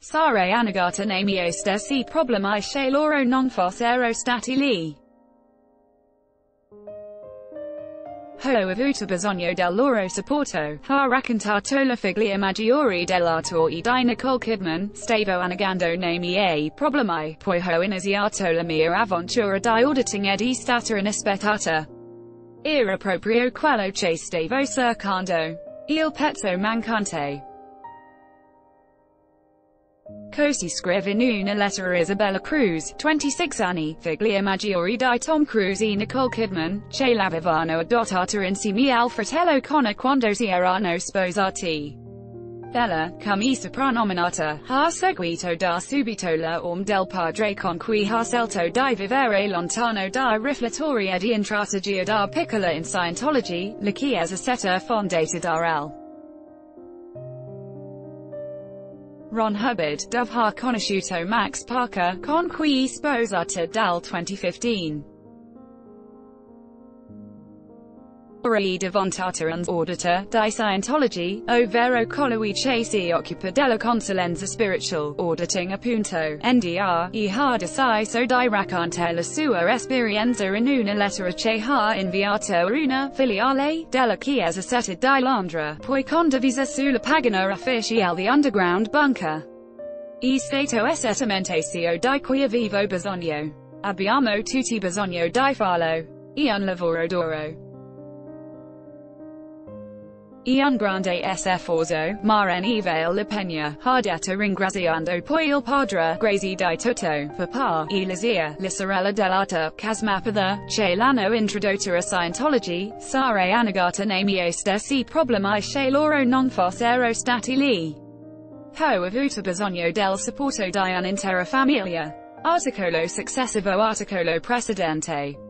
Sare anagata namios desi problemi che loro non fossero stati lì. Ho avuto bisogno del loro supporto, ha raccontato la figlia maggiore dell'attore di Nicole Kidman, stavo annegando nei miei problemi, poi ho iniziato la mia avventura di auditing ed è stata inaspettata. Era proprio quello che stavo cercando. Il pezzo mancante. Cosi scrive in una lettera Isabella Cruise, 26 anni, figlia maggiore di Tom Cruise e Nicole Kidman, che l'avevano adottata insieme al fratello Connor quando si erano sposati. Bella, come soprannominata, ha seguito da subito la orm del padre con cui ha scelto di vivere lontano dai riflettori ed entrata da piccola in Scientology, la chiesa stata fondata da L. Ron Hubbard, Dove ha conosciuto Max Parker, con cui sposata dal 2015. È diventata un auditor di Scientology, ovvero colui che si occupa della consulenza spiritual, auditing appunto, NDR, e deciso di raccontare la sua esperienza in una lettera che ha inviato una filiale della Chiesa Setta di Londra, poi condivisa sulla pagina ufficiale di Underground Bunker. E stato esattamente cio di cui avevo bisogno. Abbiamo tutti bisogno di farlo. E un lavoro d'oro. Ian grande sforzo, ma ne vale la pena, hardetta ringraziando poi il padre, grazie di tutto, papà, e la zia, la sorella dell'alta, Cass Mapother, che l'hanno introdotta a Scientology, sare annegata nei stessi problemi che loro non fossero stati lì. Ho avuto bisogno del supporto di un'intera famiglia. Articolo successivo Articolo precedente